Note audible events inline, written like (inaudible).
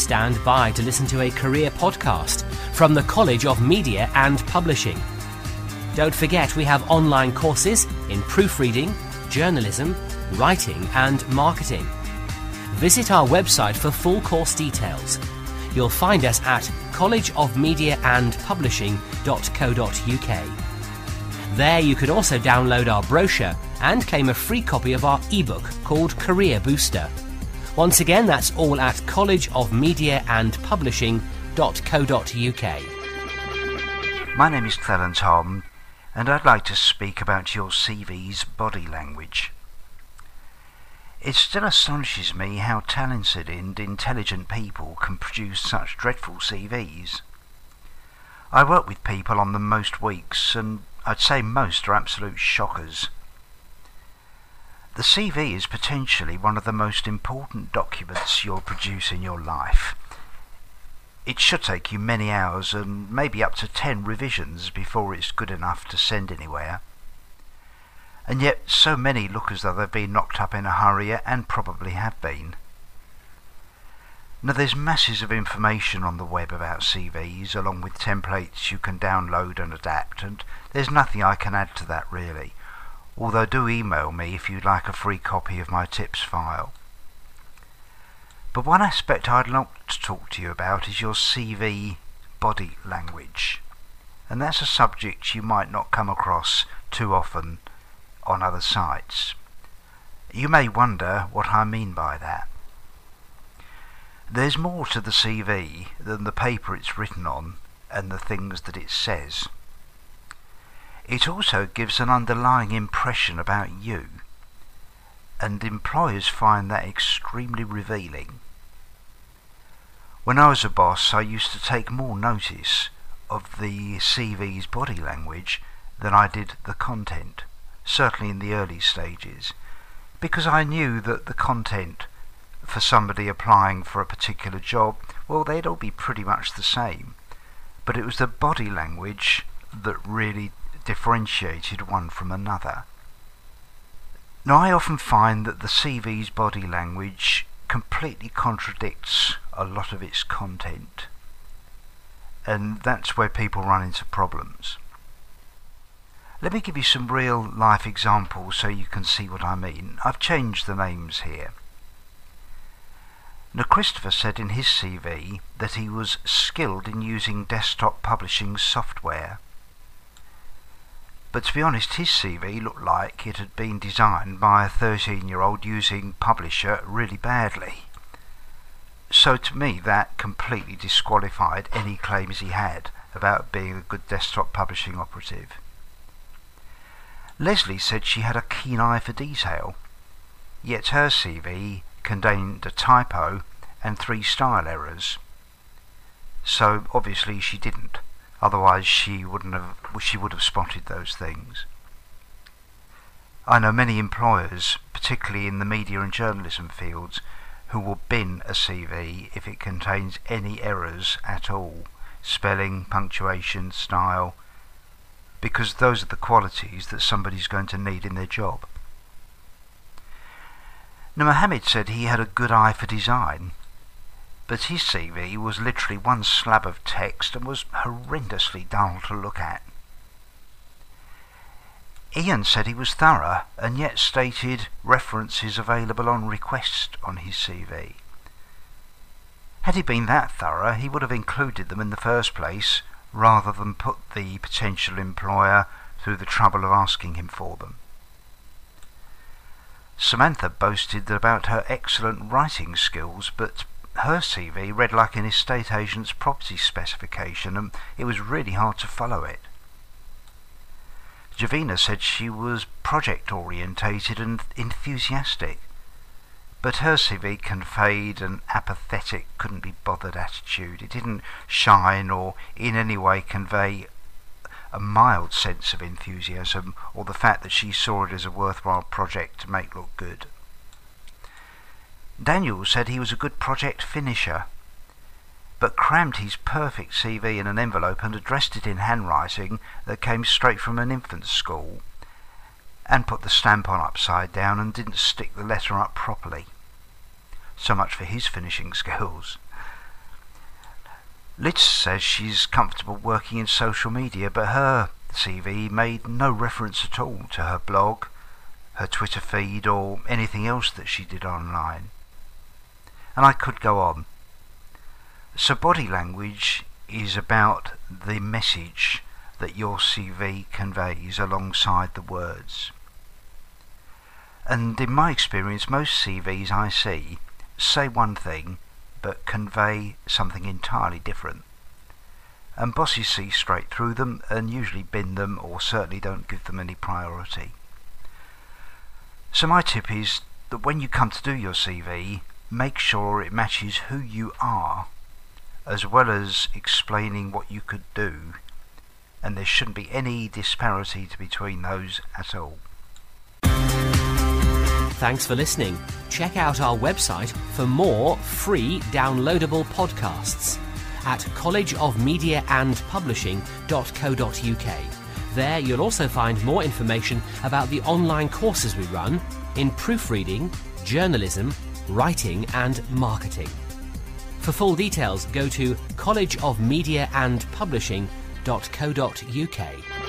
stand by to listen to a career podcast from the College of Media and Publishing. Don't forget, we have online courses in proofreading, journalism, writing, and marketing. Visit our website for full course details. You'll find us at collegeofmediaandpublishing.co.uk. There you can also download our brochure and claim a free copy of our ebook called Career Booster. Once again, that's all at collegeofmediaandpublishing.co.uk. My name is Thelen Tom, and I'd like to speak about your CV's body language. It still astonishes me how talented and intelligent people can produce such dreadful CVs. I work with people on them most weeks, and I'd say most are absolute shockers. The CV is potentially one of the most important documents you'll produce in your life. It should take you many hours and maybe up to ten revisions before it's good enough to send anywhere. And yet so many look as though they've been knocked up in a hurry and probably have been. Now there's masses of information on the web about CVs along with templates you can download and adapt and there's nothing I can add to that really although do email me if you'd like a free copy of my tips file. But one aspect I'd like to talk to you about is your CV body language. And that's a subject you might not come across too often on other sites. You may wonder what I mean by that. There's more to the CV than the paper it's written on and the things that it says. It also gives an underlying impression about you, and employers find that extremely revealing. When I was a boss, I used to take more notice of the CV's body language than I did the content, certainly in the early stages, because I knew that the content for somebody applying for a particular job, well, they'd all be pretty much the same. But it was the body language that really differentiated one from another. Now, I often find that the CV's body language completely contradicts a lot of its content, and that's where people run into problems. Let me give you some real life examples so you can see what I mean. I've changed the names here. Now, Christopher said in his CV that he was skilled in using desktop publishing software. But to be honest, his CV looked like it had been designed by a 13 year old using Publisher really badly. So to me, that completely disqualified any claims he had about being a good desktop publishing operative. Leslie said she had a keen eye for detail, yet her CV contained a typo and three style errors. So obviously she didn't. Otherwise, she wouldn't have. She would have spotted those things. I know many employers, particularly in the media and journalism fields, who will bin a CV if it contains any errors at all, spelling, punctuation, style, because those are the qualities that somebody's going to need in their job. Now, Mohammed said he had a good eye for design, but his CV was literally one slab of text and was horrendously dull to look at. Ian said he was thorough and yet stated references available on request on his CV. Had he been that thorough, he would have included them in the first place rather than put the potential employer through the trouble of asking him for them. Samantha boasted about her excellent writing skills, but her CV read like an estate agent's property specification and it was really hard to follow it. Javina said she was project orientated and enthusiastic, but her CV conveyed an apathetic, couldn't be bothered attitude. It didn't shine or in any way convey a mild sense of enthusiasm or the fact that she saw it as a worthwhile project to make look good. Daniel said he was a good project finisher, but crammed his perfect CV in an envelope and addressed it in handwriting that came straight from an infant's school, and put the stamp on upside down and didn't stick the letter up properly. So much for his finishing (laughs) skills. Liz says she's comfortable working in social media, but her CV made no reference at all to her blog, her Twitter feed, or anything else that she did online. And I could go on. So, body language is about the message that your CV conveys alongside the words. And in my experience, most CVs I see say one thing but convey something entirely different. And bosses see straight through them and usually bin them or certainly don't give them any priority. So my tip is that when you come to do your CV, make sure it matches who you are, as well as explaining what you could do, and there shouldn't be any disparity between those at all. Thanks for listening. Check out our website for more free downloadable podcasts at collegeofmediaandpublishing.co.uk. There you'll also find more information about the online courses we run in proofreading, journalism, writing and marketing. For full details go to collegeofmediaandpublishing.co.uk.